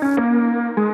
Música